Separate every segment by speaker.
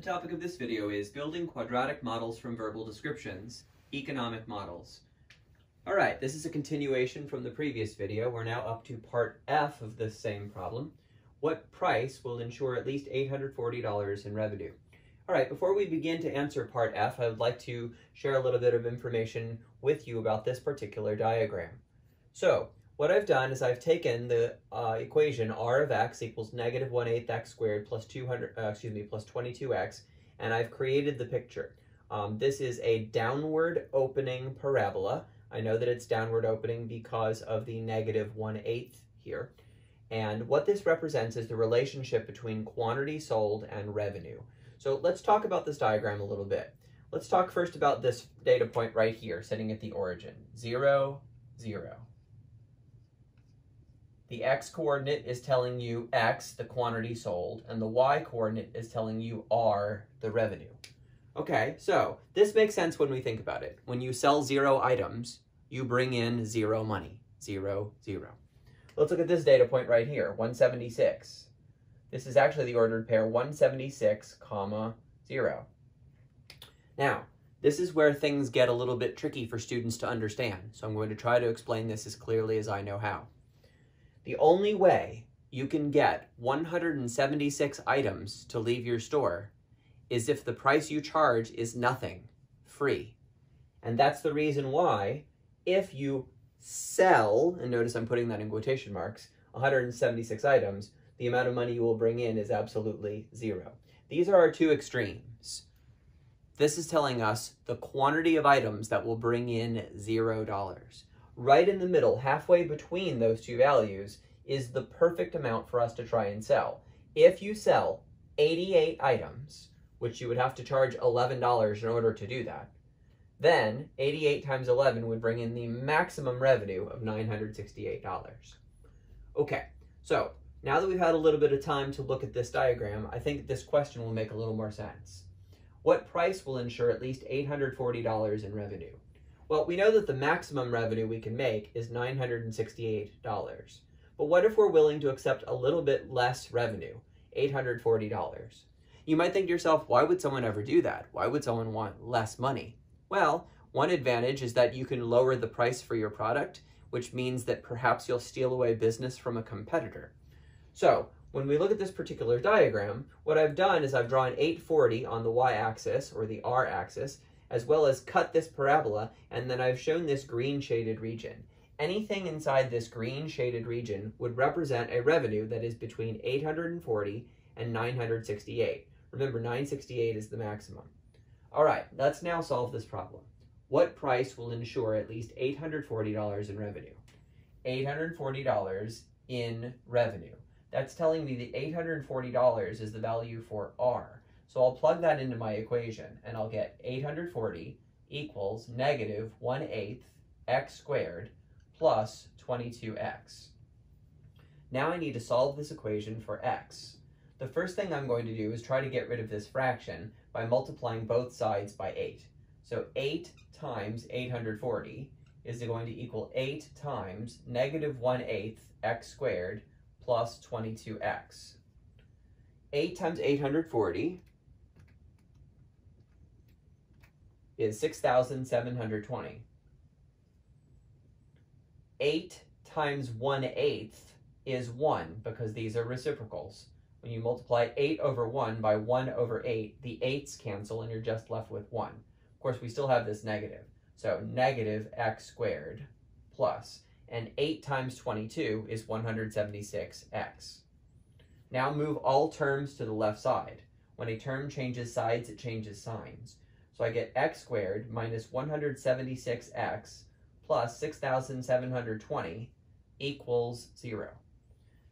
Speaker 1: The topic of this video is building quadratic models from verbal descriptions, economic models. All right, this is a continuation from the previous video. We're now up to part F of this same problem. What price will ensure at least $840 in revenue? All right, before we begin to answer part F, I would like to share a little bit of information with you about this particular diagram. So, what I've done is I've taken the uh, equation r of x equals negative 1 8 x squared plus 200, uh, excuse me, plus 22x, and I've created the picture. Um, this is a downward opening parabola. I know that it's downward opening because of the negative 1 8 here. And what this represents is the relationship between quantity sold and revenue. So let's talk about this diagram a little bit. Let's talk first about this data point right here, sitting at the origin. 0, 0. The x-coordinate is telling you x, the quantity sold, and the y-coordinate is telling you r, the revenue. Okay, so this makes sense when we think about it. When you sell zero items, you bring in zero money. Zero, zero. Let's look at this data point right here, 176. This is actually the ordered pair 176, comma, 0. Now, this is where things get a little bit tricky for students to understand, so I'm going to try to explain this as clearly as I know how. The only way you can get 176 items to leave your store is if the price you charge is nothing, free. And that's the reason why if you sell, and notice I'm putting that in quotation marks, 176 items, the amount of money you will bring in is absolutely zero. These are our two extremes. This is telling us the quantity of items that will bring in zero dollars right in the middle, halfway between those two values, is the perfect amount for us to try and sell. If you sell 88 items, which you would have to charge $11 in order to do that, then 88 times 11 would bring in the maximum revenue of $968. Okay, so now that we've had a little bit of time to look at this diagram, I think this question will make a little more sense. What price will ensure at least $840 in revenue? Well, we know that the maximum revenue we can make is $968. But what if we're willing to accept a little bit less revenue, $840? You might think to yourself, why would someone ever do that? Why would someone want less money? Well, one advantage is that you can lower the price for your product, which means that perhaps you'll steal away business from a competitor. So, when we look at this particular diagram, what I've done is I've drawn 840 on the y-axis, or the r-axis, as well as cut this parabola, and then I've shown this green shaded region. Anything inside this green shaded region would represent a revenue that is between 840 and 968. Remember, 968 is the maximum. All right, let's now solve this problem. What price will ensure at least $840 in revenue? $840 in revenue. That's telling me that $840 is the value for R. So I'll plug that into my equation and I'll get 840 equals negative 1 8th x squared plus 22x. Now I need to solve this equation for x. The first thing I'm going to do is try to get rid of this fraction by multiplying both sides by 8. So 8 times 840 is going to equal 8 times negative 1 8th x squared plus 22x. 8 times 840 is 6,720. 8 times 1 eighth is 1 because these are reciprocals. When you multiply 8 over 1 by 1 over 8, the 8's cancel and you're just left with 1. Of course, we still have this negative. So negative x squared plus, and 8 times 22 is 176x. Now move all terms to the left side. When a term changes sides, it changes signs. So I get x squared minus 176x plus 6,720 equals 0.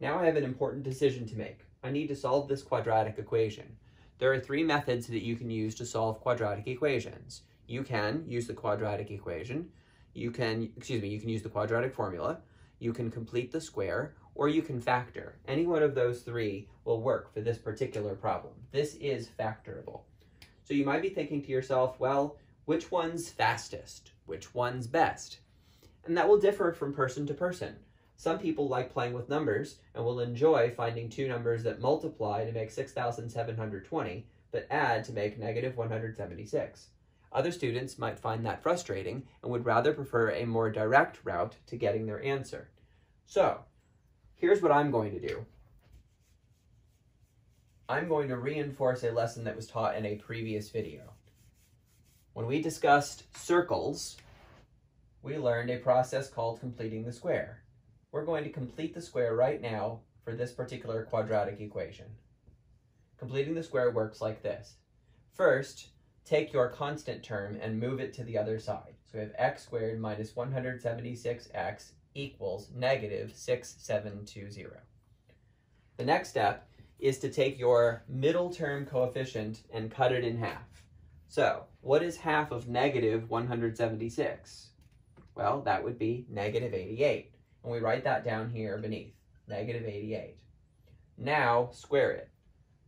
Speaker 1: Now I have an important decision to make. I need to solve this quadratic equation. There are three methods that you can use to solve quadratic equations. You can use the quadratic equation, you can, excuse me, you can use the quadratic formula, you can complete the square, or you can factor. Any one of those three will work for this particular problem. This is factorable. So you might be thinking to yourself, well, which one's fastest? Which one's best? And that will differ from person to person. Some people like playing with numbers and will enjoy finding two numbers that multiply to make 6,720, but add to make negative 176. Other students might find that frustrating and would rather prefer a more direct route to getting their answer. So, here's what I'm going to do. I'm going to reinforce a lesson that was taught in a previous video. When we discussed circles, we learned a process called completing the square. We're going to complete the square right now for this particular quadratic equation. Completing the square works like this. First, take your constant term and move it to the other side. So we have x squared minus 176x equals negative 6720. The next step is to take your middle term coefficient and cut it in half. So, what is half of negative 176? Well, that would be negative 88. And we write that down here beneath, negative 88. Now, square it.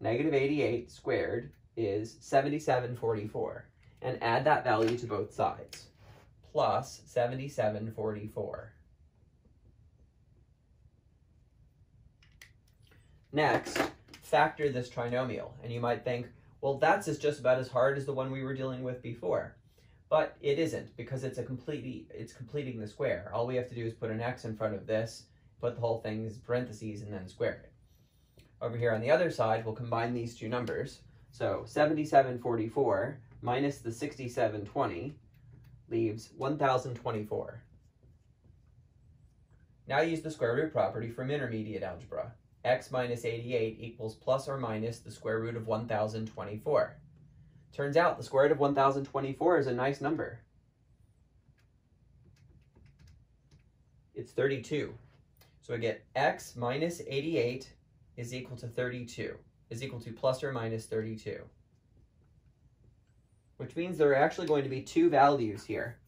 Speaker 1: Negative 88 squared is 7744. And add that value to both sides, plus 7744. Next, factor this trinomial. And you might think, well, that's just about as hard as the one we were dealing with before. But it isn't because it's a completely it's completing the square. All we have to do is put an x in front of this, put the whole thing in parentheses, and then square it. Over here on the other side, we'll combine these two numbers. So 7744 minus the 6720 leaves 1024. Now use the square root property from intermediate algebra. X minus 88 equals plus or minus the square root of 1024. Turns out the square root of 1024 is a nice number. It's 32. So we get x minus 88 is equal to 32, is equal to plus or minus 32. Which means there are actually going to be two values here.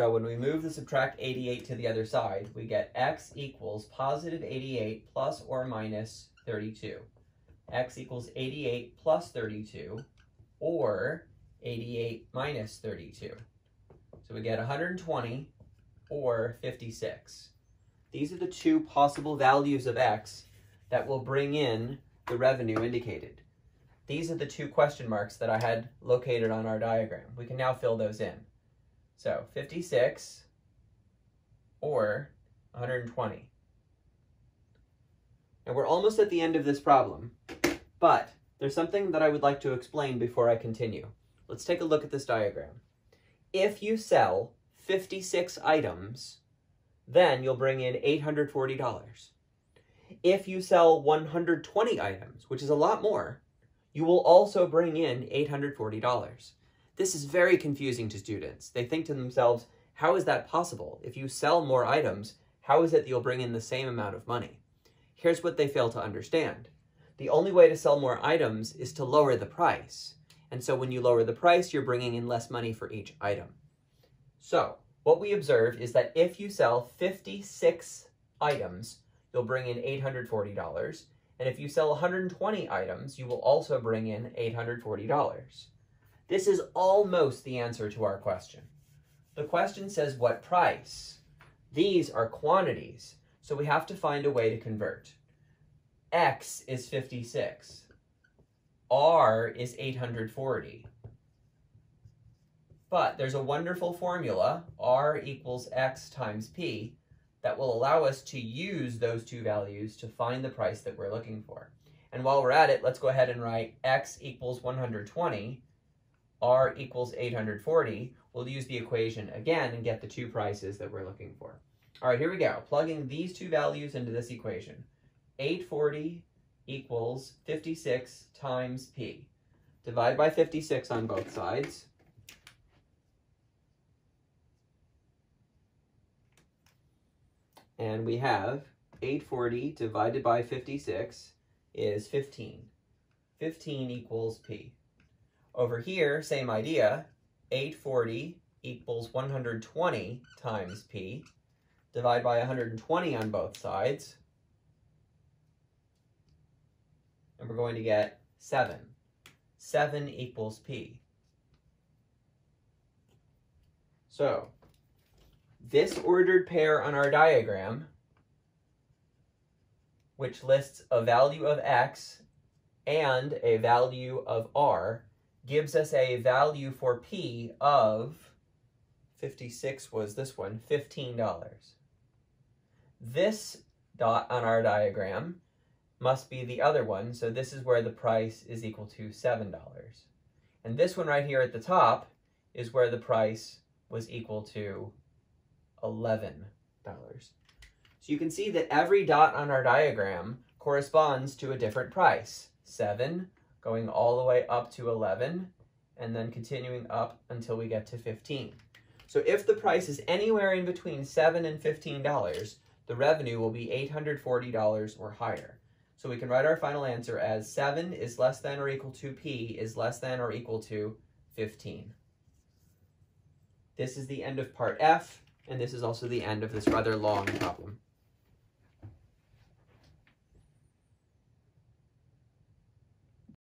Speaker 1: So when we move the subtract 88 to the other side, we get x equals positive 88 plus or minus 32. x equals 88 plus 32, or 88 minus 32. So we get 120 or 56. These are the two possible values of x that will bring in the revenue indicated. These are the two question marks that I had located on our diagram. We can now fill those in. So 56 or 120. And we're almost at the end of this problem, but there's something that I would like to explain before I continue. Let's take a look at this diagram. If you sell 56 items, then you'll bring in $840. If you sell 120 items, which is a lot more, you will also bring in $840. This is very confusing to students. They think to themselves, how is that possible? If you sell more items, how is it that you'll bring in the same amount of money? Here's what they fail to understand. The only way to sell more items is to lower the price. And so when you lower the price, you're bringing in less money for each item. So what we observe is that if you sell 56 items, you'll bring in $840. And if you sell 120 items, you will also bring in $840. This is almost the answer to our question. The question says what price? These are quantities, so we have to find a way to convert. X is 56. R is 840. But there's a wonderful formula, R equals X times P, that will allow us to use those two values to find the price that we're looking for. And while we're at it, let's go ahead and write X equals 120 r equals 840, we'll use the equation again and get the two prices that we're looking for. All right, here we go. Plugging these two values into this equation. 840 equals 56 times p. Divide by 56 on both sides. And we have 840 divided by 56 is 15. 15 equals p. Over here, same idea, 840 equals 120 times p. Divide by 120 on both sides. And we're going to get 7. 7 equals p. So, this ordered pair on our diagram which lists a value of x and a value of r, gives us a value for p of 56 was this one, $15. This dot on our diagram must be the other one, so this is where the price is equal to $7. And this one right here at the top is where the price was equal to $11. So you can see that every dot on our diagram corresponds to a different price. 7 going all the way up to 11 and then continuing up until we get to 15. So if the price is anywhere in between 7 and $15, the revenue will be $840 or higher. So we can write our final answer as 7 is less than or equal to P is less than or equal to 15. This is the end of part F, and this is also the end of this rather long problem.